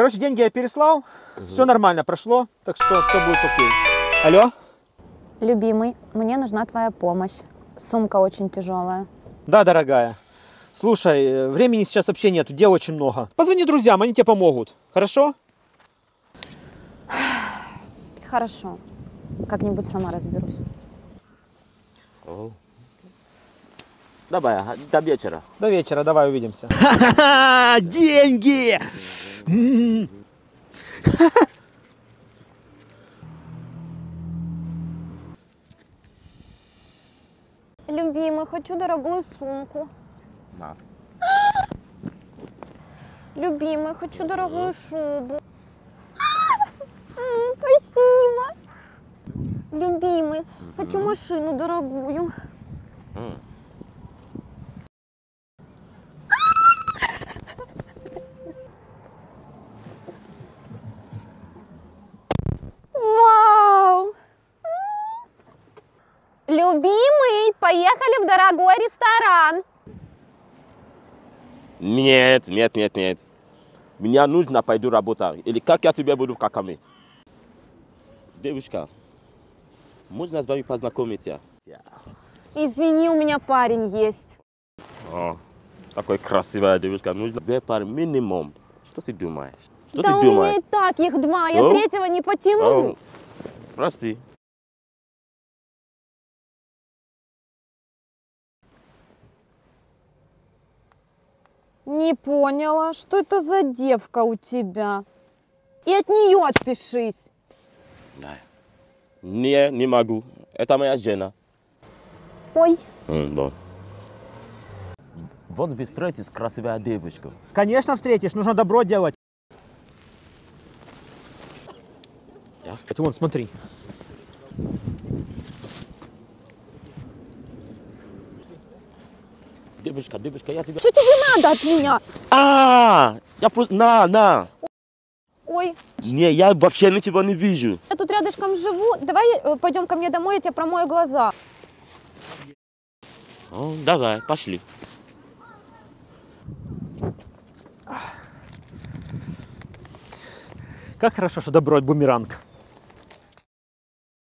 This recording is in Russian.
Короче, деньги я переслал, все нормально прошло, так что все будет окей. Алло? Любимый, мне нужна твоя помощь. Сумка очень тяжелая. Да, дорогая. Слушай, э, времени сейчас вообще нету, дел очень много. Позвони друзьям, они тебе помогут. Хорошо? Хорошо. Как-нибудь сама разберусь. О. Давай, ага, до вечера. До вечера, давай увидимся. Деньги! Любимый, хочу дорогую сумку. На. Любимый, хочу дорогую шубу. Спасибо. Любимый, хочу машину дорогую. Любимый, поехали в дорогой ресторан. Нет, нет, нет, нет. Мне нужно пойду работать. Или как я тебе буду какамить? Девушка, можно с вами познакомиться? Извини, у меня парень есть. О, такой красивая девушка. Нужно две пары минимум. Что ты думаешь? Что да ты у меня думаешь? и так их два, я О. третьего не потяну. О, прости. Не поняла, что это за девка у тебя? И от нее отпишись. Да. Не, не могу. Это моя жена. Ой, М, вот. Вот вы встретитесь с красивой девушкой. Конечно, встретишь, нужно добро делать. Да? Это вон, смотри. Девушка, девушка, я тебя... что тебе надо от меня? А, я просто... На, на. Ой, Не, я вообще ничего не вижу. я тут рядышком живу. Давай э, пойдем ко мне домой, я тебе промою глаза. О, давай, пошли. Как хорошо, что добро бумеранг.